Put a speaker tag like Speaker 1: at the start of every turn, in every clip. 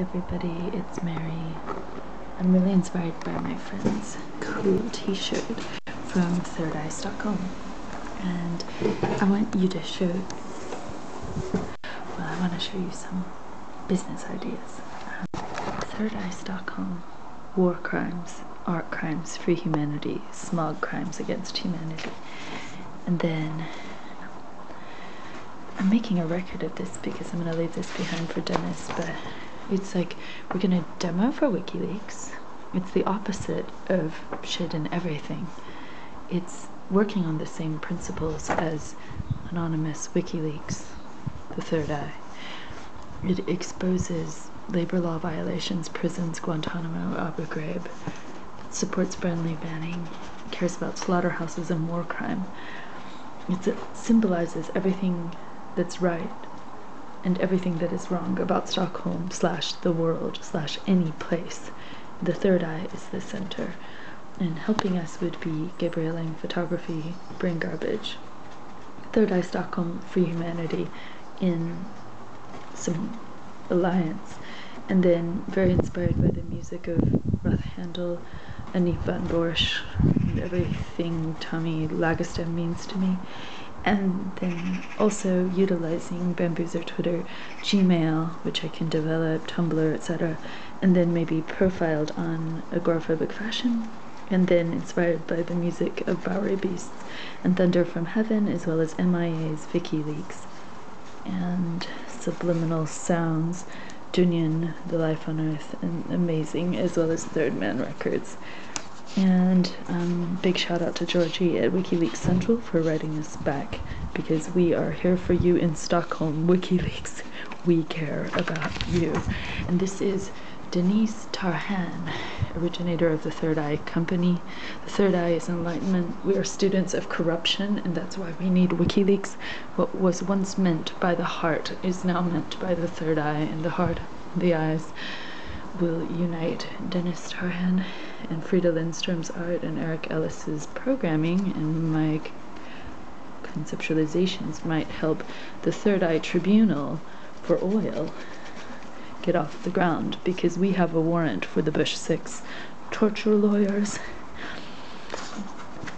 Speaker 1: everybody, it's Mary. I'm really inspired by my friend's cool t-shirt from Third Eye Stockholm. And I want you to show, well, I want to show you some business ideas. Um, Third Eye Stockholm, war crimes, art crimes for humanity, smog crimes against humanity. And then I'm making a record of this because I'm going to leave this behind for Dennis, but it's like we're going to demo for WikiLeaks. It's the opposite of shit and everything. It's working on the same principles as anonymous WikiLeaks, the third eye. It exposes labor law violations, prisons, Guantanamo, Abu Ghraib. It supports friendly banning, cares about slaughterhouses and war crime. It symbolizes everything that's right and everything that is wrong about Stockholm slash the world slash any place. The third eye is the center. And helping us would be Gabrielling Photography, Brain Garbage, Third Eye Stockholm Free Humanity in some alliance. And then very inspired by the music of Ruth Handel, Annick van Bosch, and everything Tommy Lagestem means to me and then also utilizing Bambuser Twitter, Gmail, which I can develop, Tumblr, etc., and then maybe profiled on agoraphobic fashion, and then inspired by the music of Bowery Beasts and Thunder from Heaven, as well as MIA's WikiLeaks, and subliminal sounds, Dunyan, The Life on Earth, and Amazing, as well as Third Man Records. And um, big shout out to Georgie at WikiLeaks Central for writing us back because we are here for you in Stockholm. WikiLeaks, we care about you. And this is Denise Tarhan, originator of the Third Eye Company. The Third Eye is enlightenment. We are students of corruption, and that's why we need WikiLeaks. What was once meant by the heart is now meant by the third eye, and the heart, the eyes will unite Denise Tarhan and Frida Lindstrom's art and Eric Ellis's programming and my conceptualizations might help the Third Eye Tribunal for oil get off the ground because we have a warrant for the Bush Six torture lawyers.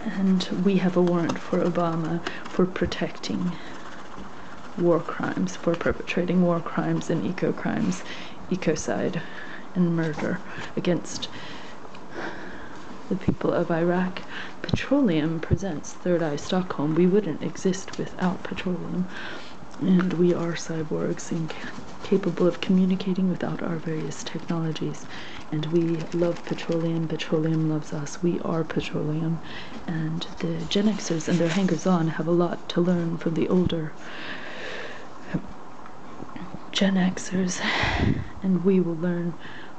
Speaker 1: And we have a warrant for Obama for protecting war crimes, for perpetrating war crimes and eco crimes, ecocide and murder against the people of Iraq. Petroleum presents Third Eye Stockholm. We wouldn't exist without petroleum. And we are cyborgs and capable of communicating without our various technologies. And we love petroleum. Petroleum loves us. We are petroleum. And the Gen Xers and their hangers on have a lot to learn from the older Gen Xers. And we will learn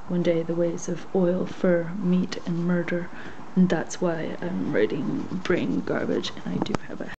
Speaker 1: one day the ways of oil, fur, meat, and murder. And that's why I'm writing brain garbage, and I do have a